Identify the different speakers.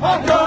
Speaker 1: Hadi.